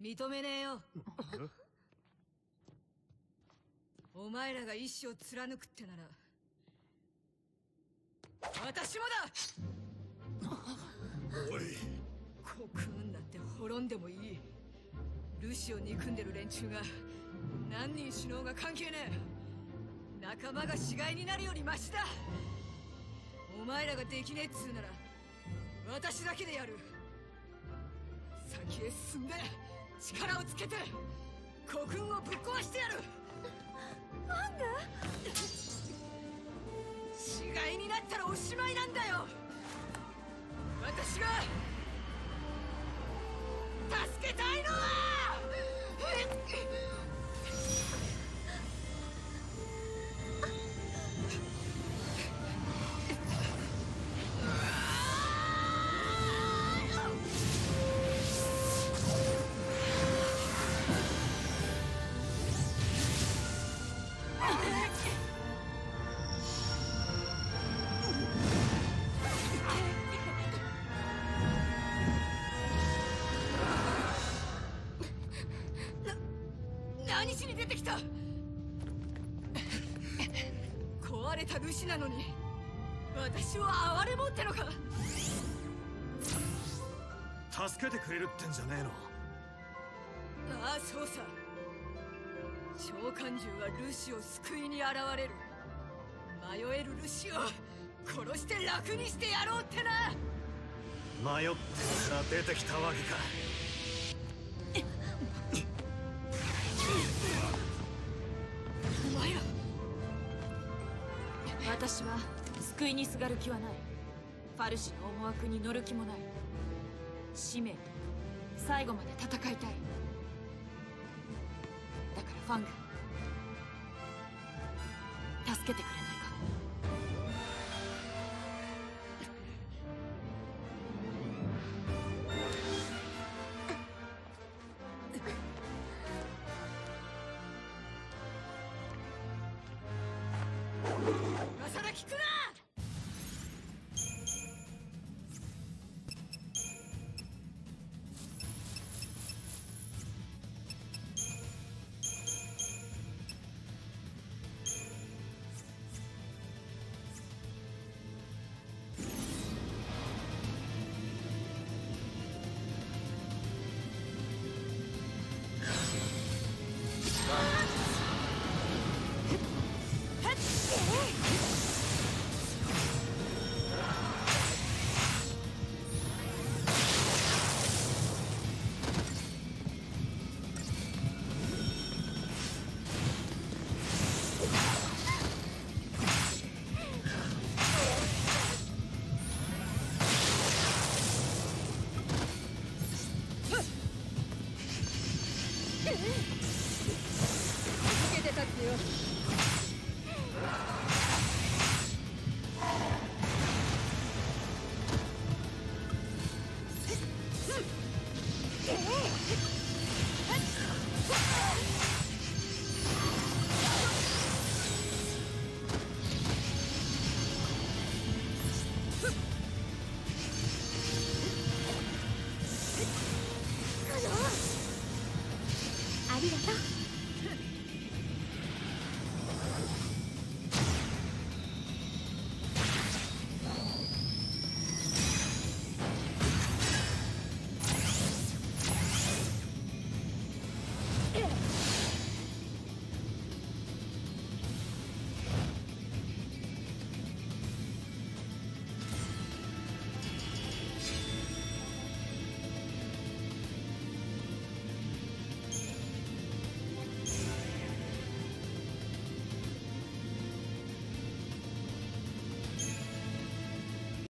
認めねえよ。お前らが意志を貫くってなら私もだ！おい。国運なんて滅んでもいい。ルシを憎んでる連中が何人死のうが関係ねえ。仲間が死骸になるよりマシだ！お前らができねえっつうなら私だけでやる。先へ進んで力をつけて国運をぶっ壊してやる。なんで？死骸になったらおしまいなんだよ何しに出てきた？壊れたルシなのに私を哀れもってのか？助けてくれるってんじゃねえの？ああそうさ。召喚獣はルシを救いに現れる。迷えるルシを殺して楽にしてやろうってな。迷ってから出てきたわけか私は救いにすがる気はない。ファルシの思惑に乗る気もない。使命と最後まで戦いたい。だからファング助けてくれない。今さら聞くなありがとう。